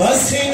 Mas sim.